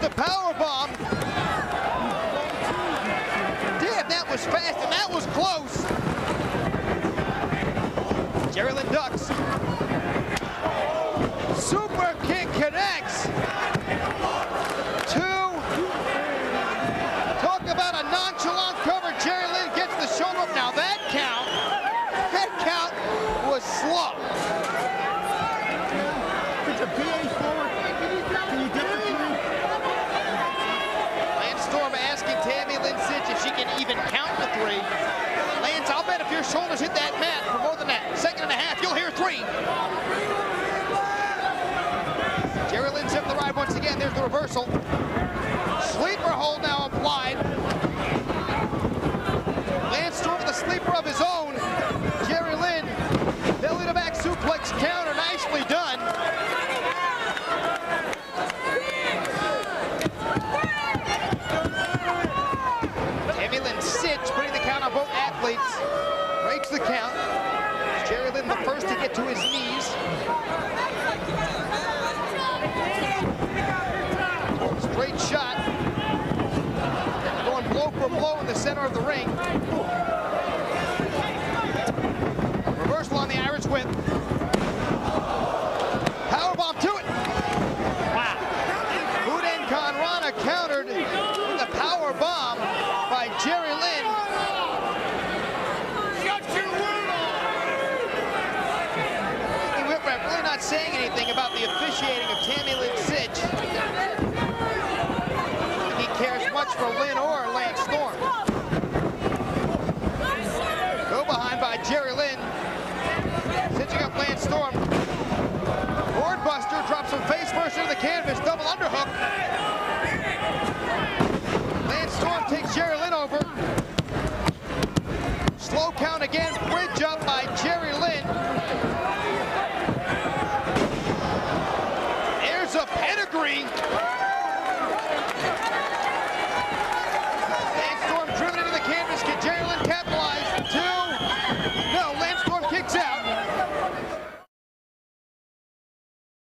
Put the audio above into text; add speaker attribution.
Speaker 1: the power bomb. Damn, that was fast and that was close. Jerry Lynn ducks. Super kick connects. again, there's the reversal. Sweeper hold now countered with a power bomb by Jerry Lynn. I'm really not saying anything about the officiating of Tammy Lynn Sytch. He cares much for Lynn or Lance Storm. Go behind by Jerry Lynn. Sitching up Lance takes Jerry Lynn over. Slow count again, bridge up by Jerry Lynn. There's a pedigree.